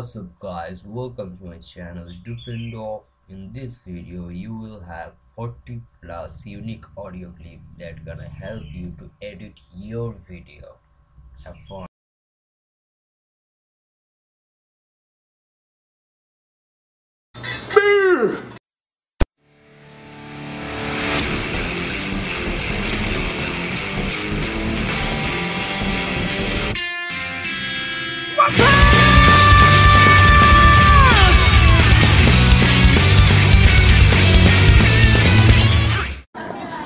What's up guys, welcome to my channel Different Doff. In this video you will have 40 plus unique audio clip that gonna help you to edit your video. Have fun.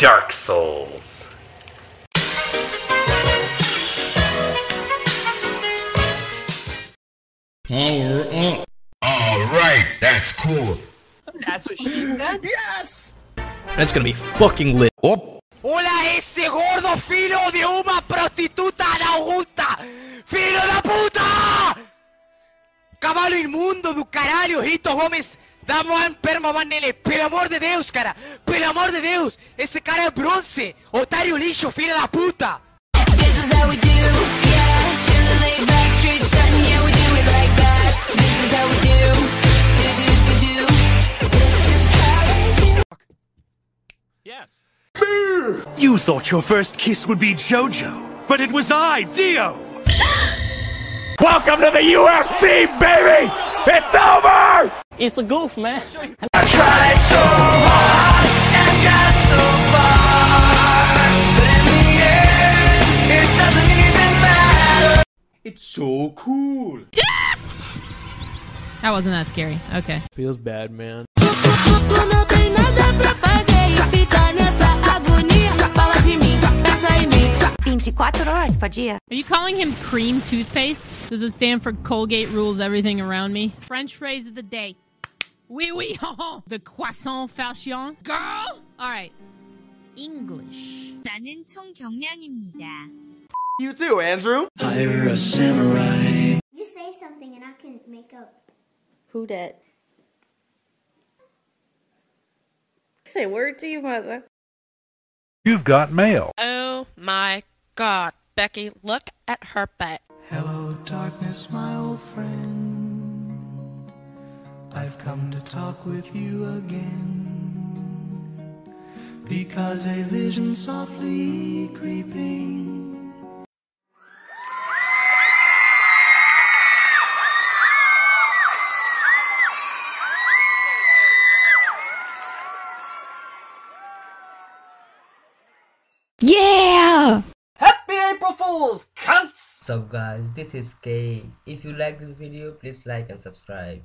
Dark Souls. Alright, that's cool. That's what she said. yes. That's gonna be fucking lit. Hola ese gordo filo de una prostituta da Augusta! Filho da puta! O mundo do caralho, Rito Gomes. Dá uma perma nele, pelo amor de Deus, cara! Pelo amor de Deus! Esse cara é bronze! Otário lixo, filha da puta! Yes. You thought your first kiss would be JoJo, but it was I, Dio! Welcome to the UFC, baby! It's over! It's a goof, man. It's so cool! That wasn't that scary. Okay. Feels bad, man. 24 horas por dia. Are you calling him cream toothpaste? Does it stand for Colgate rules everything around me? French phrase of the day. Oui, oui, ha, ha. The croissant fashion. Girl! Alright. English. 나는 총경량입니다. You too, Andrew. Hire a samurai. Just say something and I can make up. Who dat? Say word to you, mother. You've got mail. Oh my god, Becky, look at her butt. Hello, darkness, my old friend. I've come to talk with you again. Because a vision softly creeping. April cunts! Up guys, this is K. If you like this video, please like and subscribe.